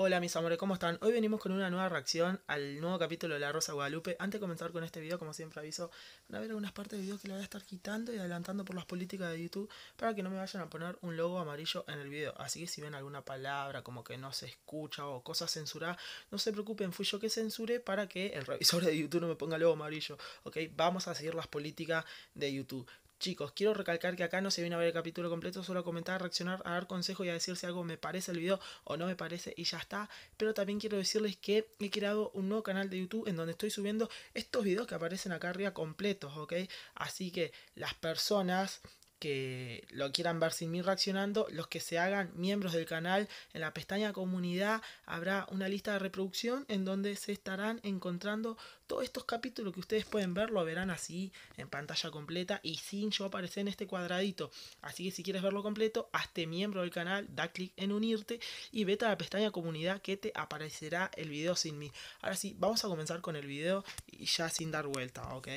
Hola mis amores, ¿cómo están? Hoy venimos con una nueva reacción al nuevo capítulo de La Rosa Guadalupe. Antes de comenzar con este video, como siempre aviso, van a ver algunas partes del video que le voy a estar quitando y adelantando por las políticas de YouTube para que no me vayan a poner un logo amarillo en el video. Así que si ven alguna palabra como que no se escucha o cosas censuradas, no se preocupen, fui yo que censuré para que el revisor de YouTube no me ponga logo amarillo. Ok, vamos a seguir las políticas de YouTube. Chicos, quiero recalcar que acá no se viene a ver el capítulo completo, solo a comentar, reaccionar, a dar consejos y a decir si algo me parece el video o no me parece y ya está. Pero también quiero decirles que he creado un nuevo canal de YouTube en donde estoy subiendo estos videos que aparecen acá arriba completos, ¿ok? Así que las personas que lo quieran ver sin mí reaccionando, los que se hagan miembros del canal, en la pestaña comunidad habrá una lista de reproducción en donde se estarán encontrando todos estos capítulos que ustedes pueden ver, lo verán así en pantalla completa y sin yo aparecer en este cuadradito. Así que si quieres verlo completo, hazte miembro del canal, da clic en unirte y vete a la pestaña comunidad que te aparecerá el video sin mí. Ahora sí, vamos a comenzar con el video y ya sin dar vuelta, ¿ok?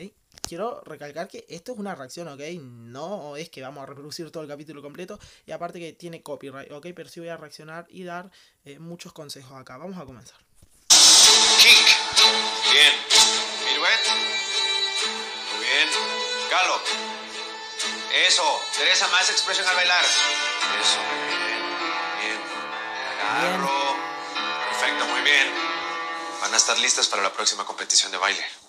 Quiero recalcar que esto es una reacción, ¿ok? No es que vamos a reproducir todo el capítulo completo y aparte que tiene copyright, ¿ok? Pero sí voy a reaccionar y dar eh, muchos consejos acá. Vamos a comenzar. Kick. Bien. Piruet. Muy bien. Galo. Eso. Teresa, más expresión al bailar. Eso. Bien. Bien. Agarro. Perfecto, muy bien. Van a estar listas para la próxima competición de baile.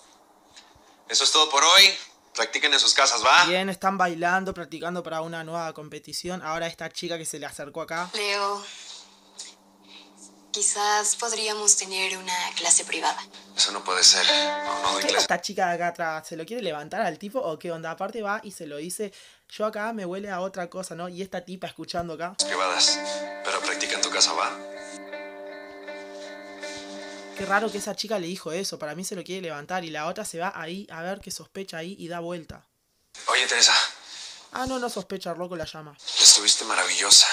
Eso es todo por hoy. Practiquen en sus casas, ¿va? Bien, están bailando, practicando para una nueva competición. Ahora esta chica que se le acercó acá. Leo, quizás podríamos tener una clase privada. Eso no puede ser. No, no doy ¿Qué clase. esta chica de acá atrás? ¿Se lo quiere levantar al tipo o qué onda? Aparte va y se lo dice. Yo acá me huele a otra cosa, ¿no? Y esta tipa escuchando acá. privadas. Pero practica en tu casa, ¿va? Qué raro que esa chica le dijo eso. Para mí se lo quiere levantar y la otra se va ahí a ver qué sospecha ahí y da vuelta. Oye, Teresa. Ah, no, no sospecha, loco la llama. Estuviste maravillosa.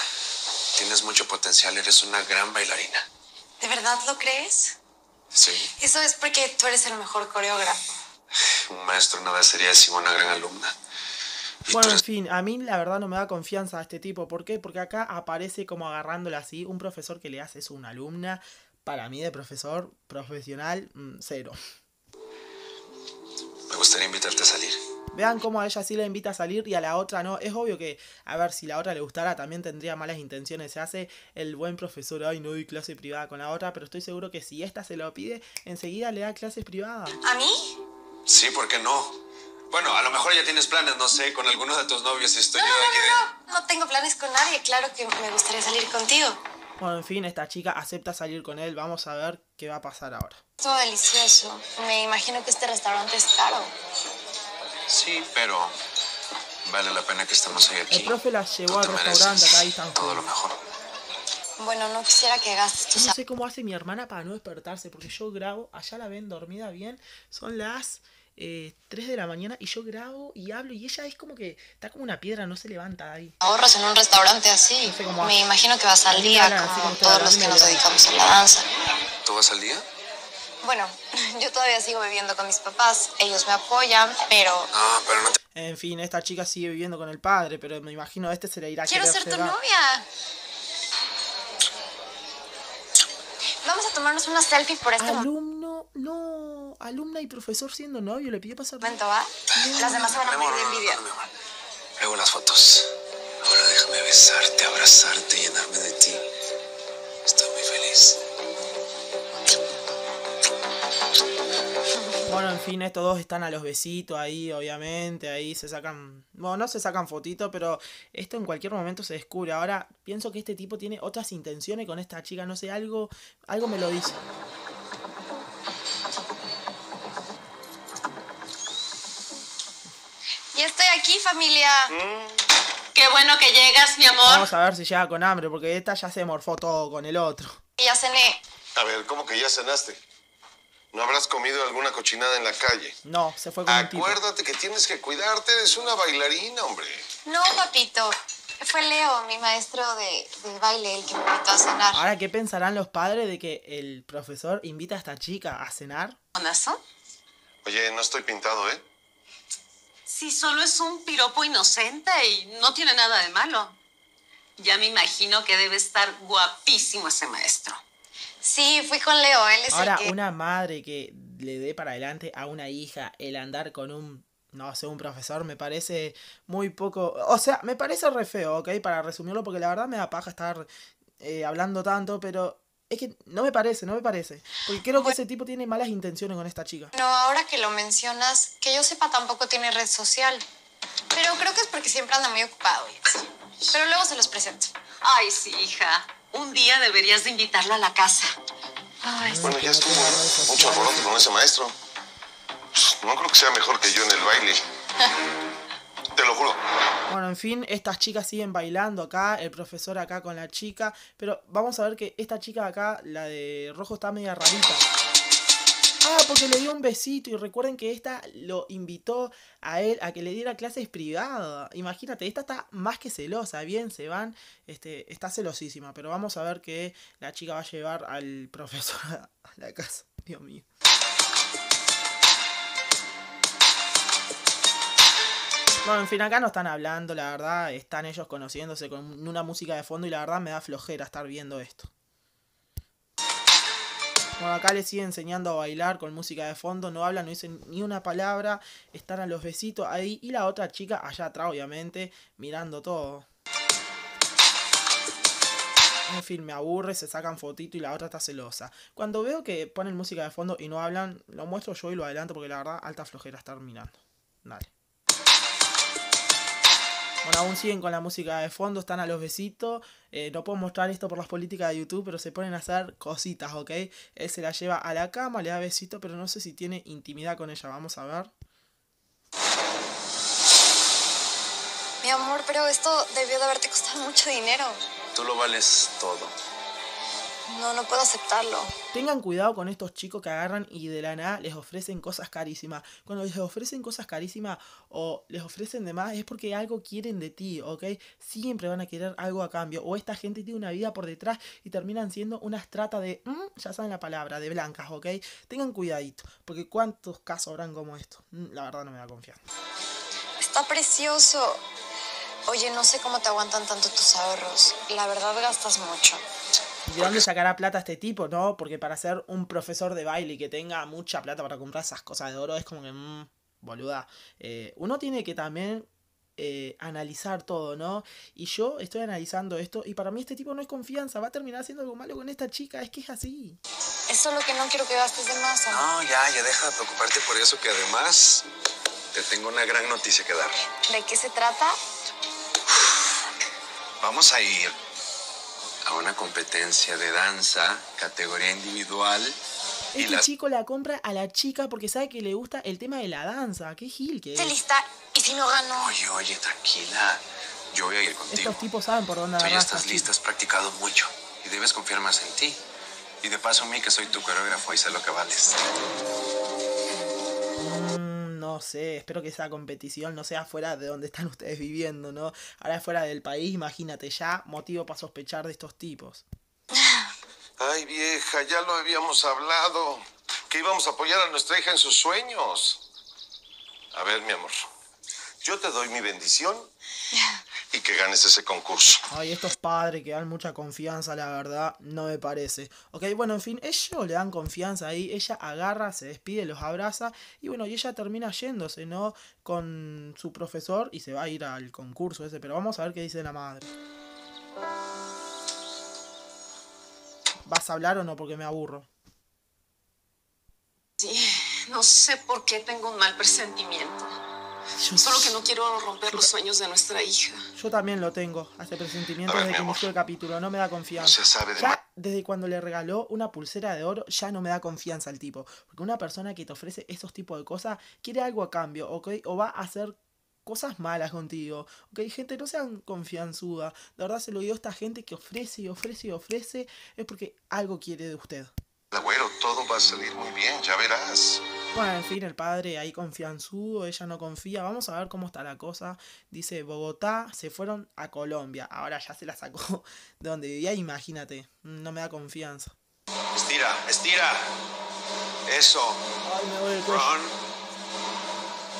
Tienes mucho potencial, eres una gran bailarina. ¿De verdad lo crees? Sí. Eso es porque tú eres el mejor coreógrafo. Un maestro nada sería decir una gran alumna. Bueno, en fin, a mí la verdad no me da confianza a este tipo. ¿Por qué? Porque acá aparece como agarrándola así. Un profesor que le hace eso a una alumna. Para mí de profesor profesional, mm, cero. Me gustaría invitarte a salir. Vean cómo a ella sí le invita a salir y a la otra no. Es obvio que, a ver, si la otra le gustara también tendría malas intenciones. Se hace el buen profesor, ay, no doy clase privada con la otra, pero estoy seguro que si esta se lo pide, enseguida le da clases privadas. ¿A mí? Sí, ¿por qué no? Bueno, a lo mejor ya tienes planes, no sé, con alguno de tus novios. Estoy No, yo no, aquí de... no, no. No tengo planes con nadie. Claro que me gustaría salir contigo. Bueno, en fin, esta chica acepta salir con él. Vamos a ver qué va a pasar ahora. Todo delicioso. Me imagino que este restaurante es caro. Sí, pero vale la pena que estemos hoy aquí. El profe la llevó al te restaurante, acá ahí están Todo lo mejor. Bueno, no quisiera que gastes no sé cómo hace mi hermana para no despertarse, porque yo grabo, allá la ven dormida bien, son las eh, 3 de la mañana y yo grabo y hablo y ella es como que está como una piedra, no se levanta ahí. ahorros en un restaurante así. No sé cómo Me imagino que vas al día como todos los que nos dedicamos a la danza. ¿Tú vas al día? Bueno, yo todavía sigo viviendo con mis papás. Ellos me apoyan, pero Ah, pero no te... En fin, esta chica sigue viviendo con el padre, pero me imagino este se le irá a quiero ser tu novia. Vamos a tomarnos una selfie por este Alumno, no, alumna y profesor siendo novio, le pidió pasar. momento, ¿va? Las demás se van a morir de envidia. Luego las fotos. Ahora déjame besarte, abrazarte, llenarme de ti. Estoy muy feliz. Bueno, en fin, estos dos están a los besitos ahí, obviamente, ahí se sacan, bueno, no se sacan fotitos, pero esto en cualquier momento se descubre. Ahora, pienso que este tipo tiene otras intenciones con esta chica, no sé, algo, algo me lo dice. Aquí, familia. Qué bueno que llegas, mi amor. Vamos a ver si llega con hambre, porque esta ya se morfó todo con el otro. Y ya cené. A ver, ¿cómo que ya cenaste? ¿No habrás comido alguna cochinada en la calle? No, se fue con un tipo. Acuérdate que tienes que cuidarte, eres una bailarina, hombre. No, papito. Fue Leo, mi maestro de, de baile, el que me invitó a cenar. Ahora, ¿qué pensarán los padres de que el profesor invita a esta chica a cenar? ¿Monazo? Oye, no estoy pintado, ¿eh? Si solo es un piropo inocente y no tiene nada de malo. Ya me imagino que debe estar guapísimo ese maestro. Sí, fui con Leo, él es Ahora, el que... una madre que le dé para adelante a una hija el andar con un, no sé, un profesor, me parece muy poco. O sea, me parece re feo, ¿ok? Para resumirlo, porque la verdad me da paja estar eh, hablando tanto, pero es que no me parece, no me parece. Porque creo que ese tipo tiene malas intenciones con esta chica. No, ahora que lo mencionas, que yo sepa tampoco tiene red social. Pero creo que es porque siempre anda muy ocupado y así. Pero luego se los presento. Ay, sí, hija. Un día deberías de invitarlo a la casa. Ay, Bueno, ya no estuvo, Mucho alboroto con ese maestro. No creo que sea mejor que yo en el baile. Bueno, en fin, estas chicas siguen bailando acá, el profesor acá con la chica, pero vamos a ver que esta chica acá, la de rojo, está media rarita. Ah, porque le dio un besito y recuerden que esta lo invitó a él a que le diera clases privadas. Imagínate, esta está más que celosa, bien, se van, este, está celosísima, pero vamos a ver que la chica va a llevar al profesor a la casa. Dios mío. Bueno, en fin, acá no están hablando, la verdad, están ellos conociéndose con una música de fondo y la verdad me da flojera estar viendo esto. Bueno, acá les sigue enseñando a bailar con música de fondo, no hablan, no dicen ni una palabra, están a los besitos ahí y la otra chica allá atrás, obviamente, mirando todo. En fin, me aburre, se sacan fotito y la otra está celosa. Cuando veo que ponen música de fondo y no hablan, lo muestro yo y lo adelanto porque la verdad, alta flojera estar mirando. Dale. Bueno, aún siguen con la música de fondo, están a los besitos. Eh, no puedo mostrar esto por las políticas de YouTube, pero se ponen a hacer cositas, ¿ok? Él se la lleva a la cama, le da besito, pero no sé si tiene intimidad con ella. Vamos a ver. Mi amor, pero esto debió de haberte costado mucho dinero. Tú lo vales todo. No, no puedo aceptarlo. Tengan cuidado con estos chicos que agarran y de la nada les ofrecen cosas carísimas. Cuando les ofrecen cosas carísimas o les ofrecen de más es porque algo quieren de ti, ¿ok? Siempre van a querer algo a cambio. O esta gente tiene una vida por detrás y terminan siendo unas trata de, mm, ya saben la palabra, de blancas, ¿ok? Tengan cuidadito, porque cuántos casos habrán como esto. Mm, La verdad no me da confianza. Está precioso. Oye, no sé cómo te aguantan tanto tus ahorros. La verdad gastas mucho. ¿Y ¿De dónde sacará plata este tipo, no? Porque para ser un profesor de baile y que tenga mucha plata para comprar esas cosas de oro es como que, mmm, boluda. Eh, uno tiene que también eh, analizar todo, ¿no? Y yo estoy analizando esto y para mí este tipo no es confianza. Va a terminar haciendo algo malo con esta chica. Es que es así. Es solo que no quiero que gastes de más. No, ya, ya deja de preocuparte por eso, que además te tengo una gran noticia que dar. ¿De qué se trata? Vamos a ir a una competencia de danza, categoría individual. Y Este las... chico la compra a la chica porque sabe que le gusta el tema de la danza. Qué gil que Estoy es. lista. ¿Y si no gano? Oye, oye, tranquila. Yo voy a ir contigo. Estos tipos saben por dónde Tú ya estás estas lista, has practicado mucho. Y debes confiar más en ti. Y de paso a mí, que soy tu coreógrafo y sé lo que vales. Mm, no sé, espero que esa competición no sea fuera de donde están ustedes viviendo, ¿no? Ahora es fuera del país, imagínate, ya motivo para sospechar de estos tipos. Ay, vieja, ya lo habíamos hablado. Que íbamos a apoyar a nuestra hija en sus sueños. A ver, mi amor. Yo te doy mi bendición y que ganes ese concurso. Ay, estos padres que dan mucha confianza, la verdad, no me parece. Ok, bueno, en fin, ellos le dan confianza ahí, ella agarra, se despide, los abraza y bueno, y ella termina yéndose, ¿no? Con su profesor y se va a ir al concurso ese, pero vamos a ver qué dice la madre. ¿Vas a hablar o no? Porque me aburro. Sí, no sé por qué tengo un mal presentimiento. Yo, Solo que no quiero romper los sueños de nuestra hija. yo también lo tengo, hace presentimiento ver, desde que inició el capítulo, no me da confianza. No se sabe de Ya desde cuando le regaló una pulsera de oro, ya no me da confianza el tipo. Porque una persona que te ofrece esos tipos de cosas quiere algo a cambio, ¿ok? O va a hacer cosas malas contigo. Ok, gente, no sean confianzuda. De verdad se lo digo a esta gente que ofrece y ofrece y ofrece. Es porque algo quiere de usted. Agüero, todo va a salir muy bien, ya verás. Bueno, en fin, el padre ahí confianzudo, ella no confía. Vamos a ver cómo está la cosa. Dice, Bogotá se fueron a Colombia. Ahora ya se la sacó de donde vivía, imagínate. No me da confianza. Estira, estira. Eso. Ay, me duele el cuello. Ron.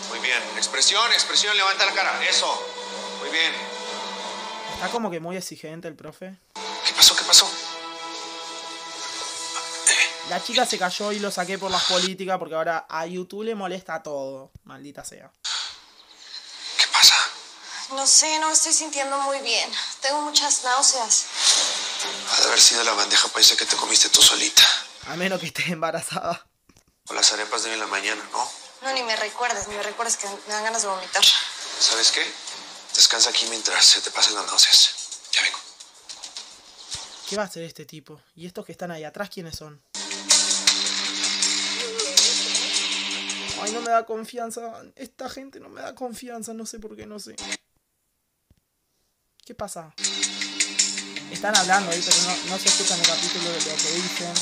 Muy bien. Expresión, expresión. Levanta la cara. Eso. Muy bien. Está como que muy exigente el profe. ¿Qué pasó? ¿Qué pasó? La chica se cayó y lo saqué por las políticas porque ahora a YouTube le molesta todo. Maldita sea. ¿Qué pasa? No sé, no me estoy sintiendo muy bien. Tengo muchas náuseas. Ha de haber sido la bandeja paisa que te comiste tú solita. A menos que esté embarazada. O las arepas de hoy en la mañana, ¿no? No, ni me recuerdes, ni me recuerdes que me dan ganas de vomitar. ¿Sabes qué? Descansa aquí mientras se te pasen las náuseas. Ya vengo. ¿Qué va a hacer este tipo? ¿Y estos que están ahí atrás quiénes son? Ay, no me da confianza. Esta gente no me da confianza. No sé por qué, no sé. ¿Qué pasa? Están hablando ahí, pero no, no se escucha en el capítulo de lo que dicen.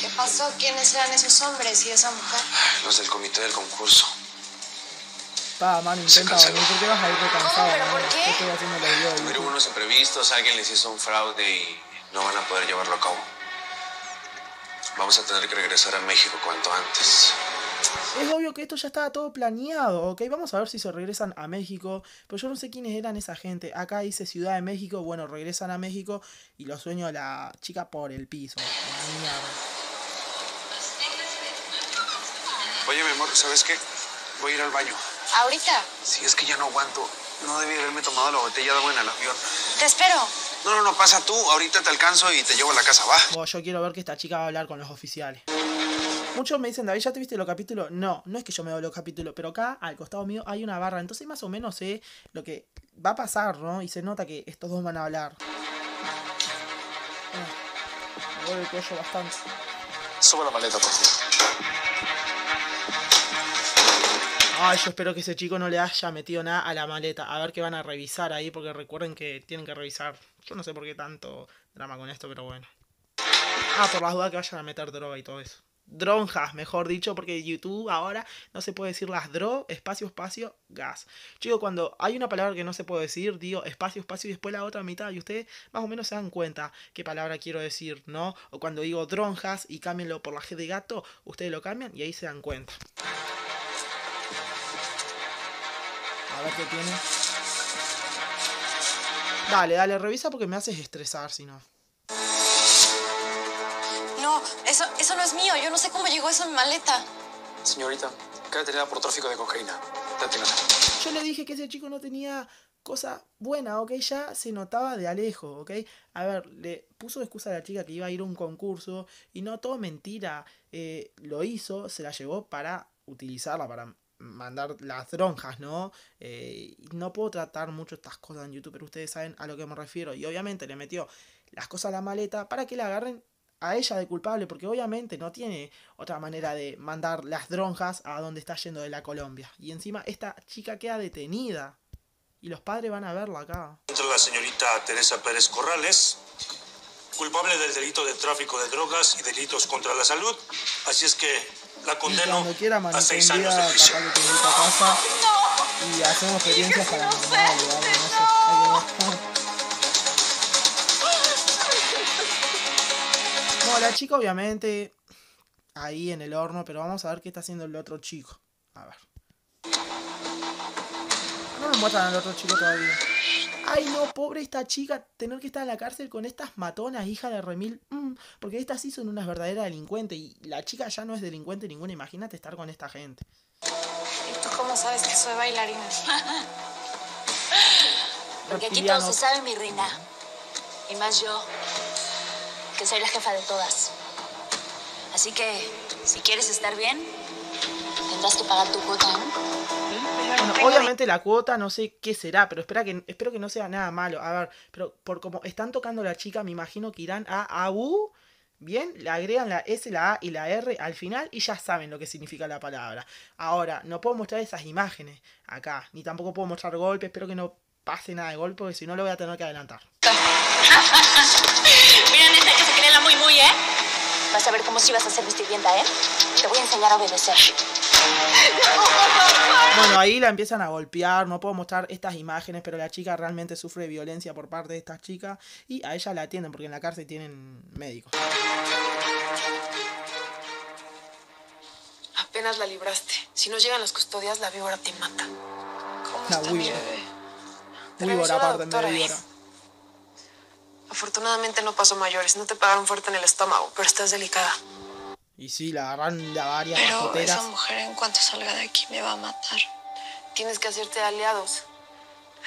¿Qué pasó? ¿Quiénes eran esos hombres y esa mujer? Los del comité del concurso. Pa, mano, intenta dormir. ¿Por qué vas a ir cansado? ¿Pero por qué? estoy haciendo los videos de Tuvieron unos imprevistos, alguien les hizo un fraude y no van a poder llevarlo a cabo. Vamos a tener que regresar a México cuanto antes. Es obvio que esto ya estaba todo planeado, ¿ok? Vamos a ver si se regresan a México. Pero yo no sé quiénes eran esa gente. Acá dice Ciudad de México. Bueno, regresan a México y lo sueño a la chica por el piso. La mierda. Oye, mi amor, ¿sabes qué? Voy a ir al baño. ¿Ahorita? Si es que ya no aguanto. No debí haberme tomado la botella de agua en el avión. Te espero. No, no, no, pasa tú. Ahorita te alcanzo y te llevo a la casa, va. Yo quiero ver que esta chica va a hablar con los oficiales. Muchos me dicen, David, ¿ya te viste los capítulos? No, no es que yo me veo los capítulos, pero acá al costado mío hay una barra. Entonces más o menos sé lo que va a pasar, ¿no? Y se nota que estos dos van a hablar. Ah, me duele el cuello bastante. Sube la maleta, por favor. Ay, yo espero que ese chico no le haya metido nada a la maleta. A ver qué van a revisar ahí, porque recuerden que tienen que revisar. Yo no sé por qué tanto drama con esto, pero bueno. Ah, por las dudas que vayan a meter droga y todo eso. Dronjas, mejor dicho, porque YouTube ahora no se puede decir las dro, espacio, espacio, gas. Chico, cuando hay una palabra que no se puede decir, digo espacio, espacio y después la otra mitad, y ustedes más o menos se dan cuenta qué palabra quiero decir, ¿no? O cuando digo dronjas y cámbienlo por la G de gato, ustedes lo cambian y ahí se dan cuenta. A ver qué tiene. Dale, dale, revisa porque me haces estresar si no. No, eso, eso no es mío. Yo no sé cómo llegó eso en mi maleta. Señorita, queda detenida por tráfico de cocaína. Yo le dije que ese chico no tenía cosa buena, ¿ok? Ya se notaba de alejo, ¿ok? A ver, le puso de excusa a la chica que iba a ir a un concurso y no todo mentira. Eh, lo hizo, se la llevó para utilizarla, para mandar las dronjas, ¿no? Eh, no puedo tratar mucho estas cosas en YouTube, pero ustedes saben a lo que me refiero. Y obviamente le metió las cosas a la maleta para que la agarren a ella de culpable, porque obviamente no tiene otra manera de mandar las dronjas a donde está yendo de la Colombia. Y encima esta chica queda detenida. Y los padres van a verla acá. Contra la señorita Teresa Pérez Corrales, culpable del delito de tráfico de drogas y delitos contra la salud. Así es que la Y condeno cuando quiera a seis un día, años de capaz prisión. que te invita a casa y hacemos experiencias para no sé, algo, no sé. No, la chica obviamente ahí en el horno, pero vamos a ver qué está haciendo el otro chico. A ver. No me muestran al otro chico todavía. Ay, no, pobre esta chica, tener que estar en la cárcel con estas matonas, hija de remil. mm, porque estas sí son unas verdaderas delincuentes. Y la chica ya no es delincuente ninguna. Imagínate estar con esta gente. ¿Y tú cómo sabes que soy bailarina? Porque aquí todo Reptilianos. se sabe, mi reina. Y más yo, que soy la jefa de todas. Así que, si quieres estar bien, tendrás que pagar tu cuota, ¿no? Bueno, obviamente la cuota no sé qué será, pero espera que, espero que no sea nada malo. A ver, pero por como están tocando la chica, me imagino que irán a AU. Bien, le agregan la S, la A y la R al final y ya saben lo que significa la palabra. Ahora, no puedo mostrar esas imágenes acá, ni tampoco puedo mostrar golpes. Espero que no pase nada de golpe, porque si no lo voy a tener que adelantar. Miren esta que se cree la muy muy, ¿eh? Vas a ver cómo sí vas a ser vestirvienta, ¿eh? Te voy a enseñar a obedecer. Bueno, ahí la empiezan a golpear, no puedo mostrar estas imágenes, pero la chica realmente sufre violencia por parte de estas chicas y a ella la atienden porque en la cárcel tienen médicos. Apenas la libraste. Si no llegan las custodias, la víbora te mata. ¿Cómo La está mi víbora. bebé? Víbora aparte doctora. víbora. Afortunadamente no pasó mayores, no te pegaron fuerte en el estómago, pero estás delicada. Y sí, la agarran de varias Pero mascoteras. esa mujer en cuanto salga de aquí me va a matar. Tienes que hacerte aliados.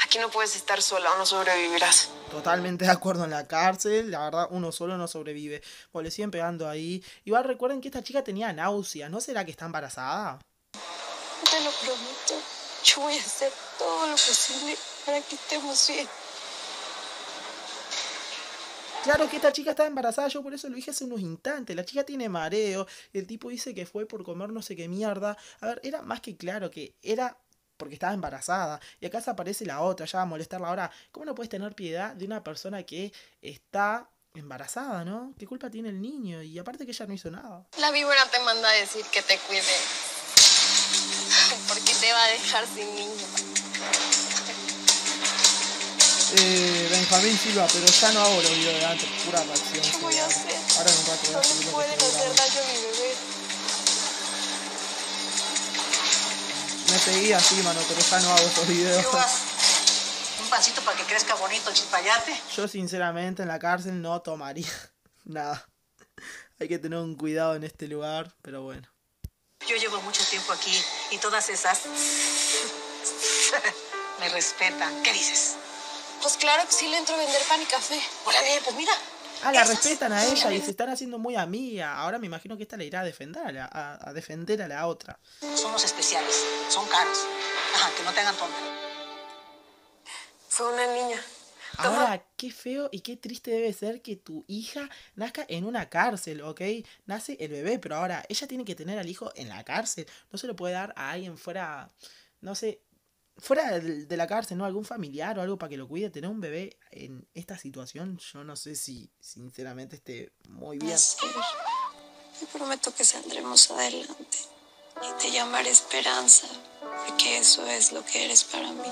Aquí no puedes estar sola o no sobrevivirás. Totalmente de acuerdo en la cárcel, la verdad uno solo no sobrevive. Pues le siguen pegando ahí. Igual recuerden que esta chica tenía náuseas, ¿no será que está embarazada? Te lo prometo. Yo voy a hacer todo lo posible para que estemos bien. Claro que esta chica está embarazada, yo por eso lo dije hace unos instantes. La chica tiene mareo, el tipo dice que fue por comer no sé qué mierda. A ver, era más que claro que era porque estaba embarazada. Y acá se aparece la otra, ya va a molestarla. Ahora, ¿cómo no puedes tener piedad de una persona que está embarazada, no? ¿Qué culpa tiene el niño? Y aparte que ella no hizo nada. La víbora te manda a decir que te cuide. Porque te va a dejar sin niño. Eh, Benjamín Silva, pero ya no hago los videos de antes, pura reacción. ¿Qué voy a hacer? Ahora en un rato voy a lo que estoy hacer grabando. daño a mi bebé. Me seguí así, mano, pero ya no hago esos videos. Un pancito para que crezca bonito el chipayate. Yo sinceramente en la cárcel no tomaría nada. Hay que tener un cuidado en este lugar, pero bueno. Yo llevo mucho tiempo aquí y todas esas me respetan. ¿Qué dices? Pues claro que sí le entro a vender pan y café. Órale, pues mira. Ah, la respetan a son ella y se están haciendo muy amiga. Ahora me imagino que esta le irá a defender a, la- a, a defender a la otra. Somos especiales, son caros. Ajá, que no te hagan tonta. Fue una niña. Ahora, qué feo y qué triste debe ser que tu hija nazca en una cárcel, ¿ok? Nace el bebé, pero ahora ella tiene que tener al hijo en la cárcel. No se lo puede dar a alguien fuera, no sé, fuera de la cárcel, ¿no? Algún familiar o algo para que lo cuide. Tener un bebé en esta situación, yo no sé si sinceramente esté muy bien. Así. Te prometo que saldremos adelante. Y te llamaré Esperanza. Porque eso es lo que eres para mí.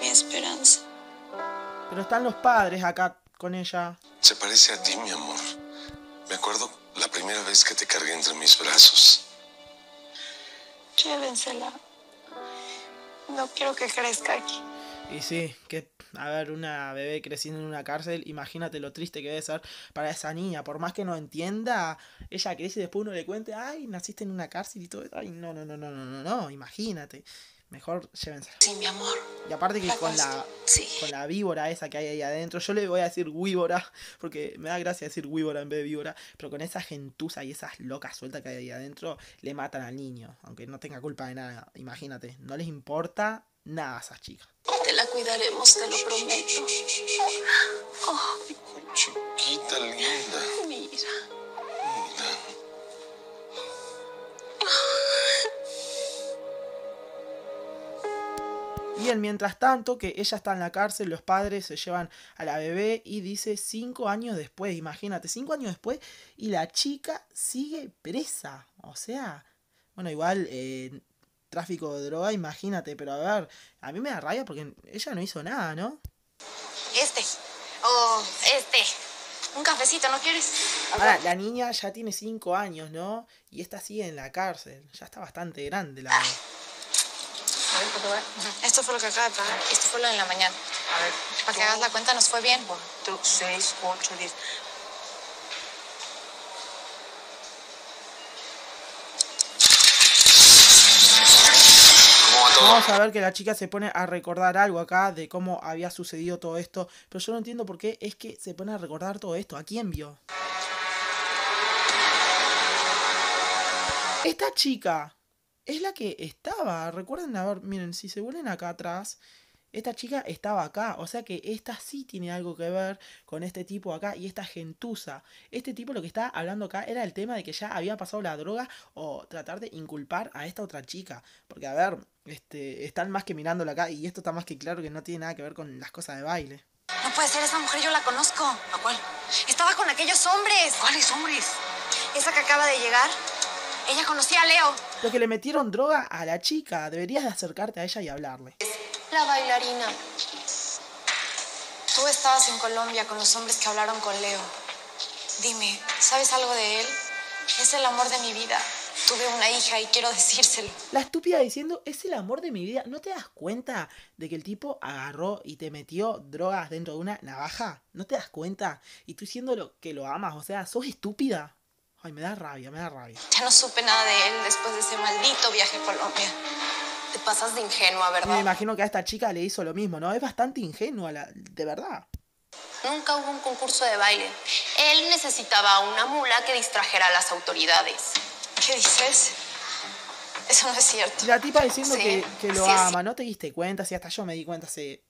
Mi esperanza. Pero están los padres acá con ella. Se parece a ti, mi amor. Me acuerdo la primera vez que te cargué entre mis brazos. Llévensela. No quiero que crezca aquí. Y sí, que, a ver, una bebé creciendo en una cárcel, imagínate lo triste que debe ser para esa niña. Por más que no entienda, ella crece y después uno le cuente, ay, naciste en una cárcel y todo eso. Ay, no, no, no, no, no, no, no, imagínate. Mejor llévensela. Sí, mi amor. Y aparte que La con la, sí. con la víbora esa que hay ahí adentro, yo le voy a decir víbora, porque me da gracia decir víbora en vez de víbora, pero con esa gentuza y esas locas sueltas que hay ahí adentro, le matan al niño, aunque no tenga culpa de nada, imagínate, no les importa nada a esas chicas. Te la cuidaremos, te lo prometo. Oh, Chiquita linda. Mira. Y en mientras tanto, que ella está en la cárcel, los padres se llevan a la bebé y dice cinco años después, imagínate, cinco años después y la chica sigue presa. O sea, bueno, igual eh, tráfico de droga, imagínate, pero a ver, a mí me da rabia porque ella no hizo nada, ¿no? Este. Oh, este. Un cafecito, ¿no quieres? Ahora, la niña ya tiene cinco años, ¿no? Y esta sigue en la cárcel, ya está bastante grande la... Esto fue lo que acaba de pagar. Esto fue lo de la mañana. A ver. Para que hagas la cuenta, nos fue bien. 4, 6, 8, 10. ¿Cómo va todo? Vamos a ver que la chica se pone a recordar algo acá de cómo había sucedido todo esto, pero yo no entiendo por qué es que se pone a recordar todo esto. ¿A quién vio? Esta chica es la que estaba. Recuerden, a ver, miren, si se vuelven acá atrás, esta chica estaba acá. O sea que esta sí tiene algo que ver con este tipo acá y esta gentuza. Este tipo lo que estaba hablando acá era el tema de que ya había pasado la droga o tratar de inculpar a esta otra chica. Porque, a ver, este, están más que mirándola acá y esto está más que claro que no tiene nada que ver con las cosas de baile. No puede ser, esa mujer yo la conozco. ¿A cuál? Estaba con aquellos hombres. ¿Cuáles hombres? Esa que acaba de llegar. Ella conocía a Leo. Lo que le metieron droga a la chica, deberías de acercarte a ella y hablarle. La bailarina. Tú estabas en Colombia con los hombres que hablaron con Leo. Dime, ¿sabes algo de él? Es el amor de mi vida. tuve una hija y quiero decírselo. La estúpida diciendo, es el amor de mi vida. ¿No te das cuenta de que el tipo agarró y te metió drogas dentro de una navaja? ¿No te das cuenta? Y tú diciendo lo que lo amas, o sea, sos estúpida. Ay, me da rabia, me da rabia. Ya no supe nada de él después de ese maldito viaje a Colombia. Te pasas de ingenua, Me ¿verdad? imagino que a esta chica le hizo lo mismo, ¿no? Es bastante ingenua, la, de verdad. Nunca hubo un concurso de baile. Él necesitaba una mula que distrajera a las autoridades. ¿Qué dices? Eso no es cierto. La tipa diciendo Sí, que, que lo sí ama, ¿no te diste cuenta? Si hasta yo me di cuenta hace...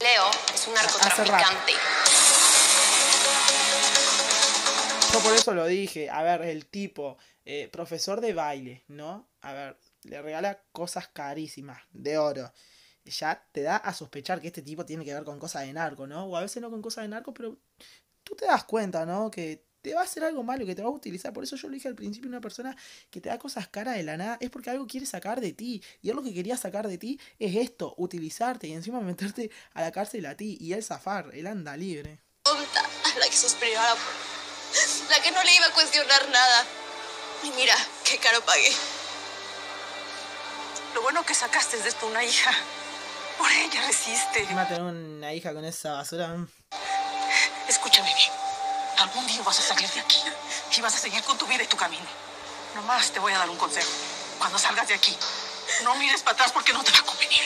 Leo es un narcotraficante. Yo por eso lo dije. A ver, el tipo, eh, profesor de baile, ¿no? A ver, le regala cosas carísimas, de oro. Ya te da a sospechar que este tipo tiene que ver con cosas de narco, ¿no? O a veces no con cosas de narco, pero tú te das cuenta, ¿no? Que te va a hacer algo malo, que te va a utilizar. Por eso yo le dije al principio, una persona que te da cosas caras de la nada, es porque algo quiere sacar de ti. Y él lo que quería sacar de ti es esto, utilizarte y encima meterte a la cárcel a ti. Y él zafar, él anda libre. Tonta, la que suspiraba por... La que no le iba a cuestionar nada. Y mira, qué caro pagué. Lo bueno que sacaste de esto una hija. Por ella resiste. Encima tener una hija con esa basura. Escúchame bien. Algún día vas a salir de aquí y vas a seguir con tu vida y tu camino. Nomás te voy a dar un consejo. Cuando salgas de aquí, no mires para atrás porque no te va a convenir.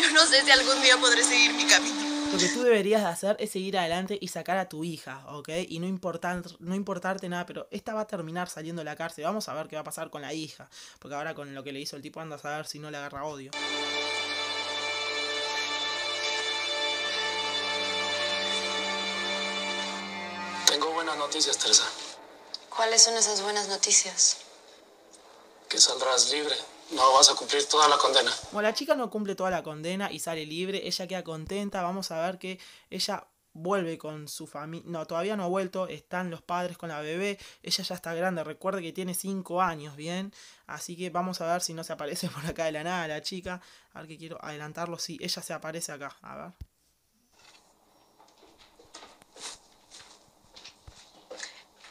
Yo no sé si algún día podré seguir mi camino. Lo que tú deberías de hacer es seguir adelante y sacar a tu hija, ¿ok? Y no, importar, no importarte nada, pero esta va a terminar saliendo de la cárcel. Vamos a ver qué va a pasar con la hija. Porque ahora con lo que le hizo el tipo anda a saber si no le agarra odio. Tengo buenas noticias, Teresa. ¿Cuáles son esas buenas noticias? Que saldrás libre. No vas a cumplir toda la condena. Bueno, la chica no cumple toda la condena y sale libre. Ella queda contenta. Vamos a ver que ella vuelve con su familia. No, todavía no ha vuelto. Están los padres con la bebé. Ella ya está grande. Recuerde que tiene 5 años, ¿bien? Así que vamos a ver si no se aparece por acá de la nada la chica. A ver que quiero adelantarlo. Sí, ella se aparece acá. A ver.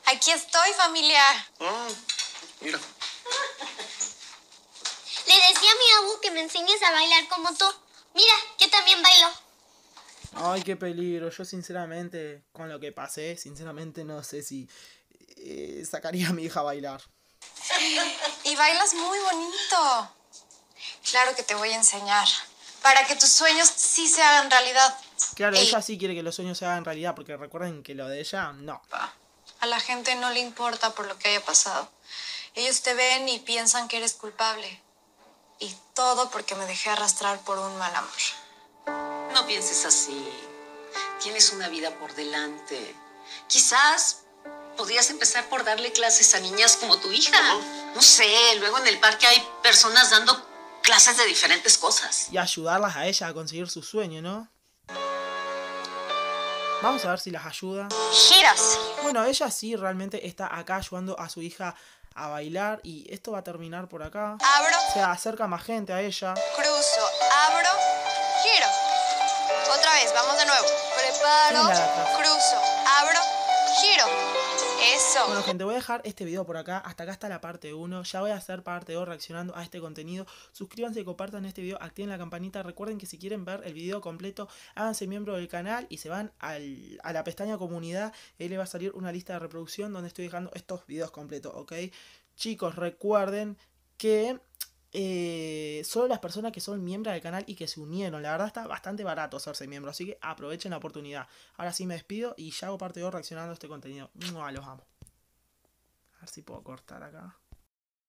Aquí estoy, familia. Mira. Le decía a mi abu que me enseñes a bailar como tú. Mira, yo también bailo. Ay, qué peligro. Yo sinceramente, con lo que pasé, sinceramente no sé si eh, sacaría a mi hija a bailar. Y bailas muy bonito. Claro que te voy a enseñar. Para que tus sueños sí se hagan realidad. Claro, Ey. ella sí quiere que los sueños se hagan realidad, porque recuerden que lo de ella, no. A la gente no le importa por lo que haya pasado. Ellos te ven y piensan que eres culpable. Y todo porque me dejé arrastrar por un mal amor. No pienses así. Tienes una vida por delante. Quizás podrías empezar por darle clases a niñas como tu hija. No sé, luego en el parque hay personas dando clases de diferentes cosas. Y ayudarlas a ella a conseguir su sueño, ¿no? Vamos a ver si las ayuda. Giros. Bueno, ella sí realmente está acá ayudando a su hija a bailar y esto va a terminar por acá. Abro, Se acerca más gente a ella. cruzo, abro, giro. Otra vez, vamos de nuevo. Preparo, cruzo, abro, giro. Eso. Bueno, gente, voy a dejar este video por acá. Hasta acá está la parte 1. Ya voy a hacer parte 2 reaccionando a este contenido. Suscríbanse, compartan este video, activen la campanita. Recuerden que si quieren ver el video completo, háganse miembro del canal y se van al- a la pestaña comunidad. Ahí les va a salir una lista de reproducción donde estoy dejando estos videos completos, ¿ok? Chicos, recuerden que eh, solo las personas que son miembros del canal y que se unieron. La verdad está bastante barato hacerse miembro, así que aprovechen la oportunidad. Ahora sí me despido y ya hago parte 2 reaccionando a este contenido. Los amo. A ver si puedo cortar acá.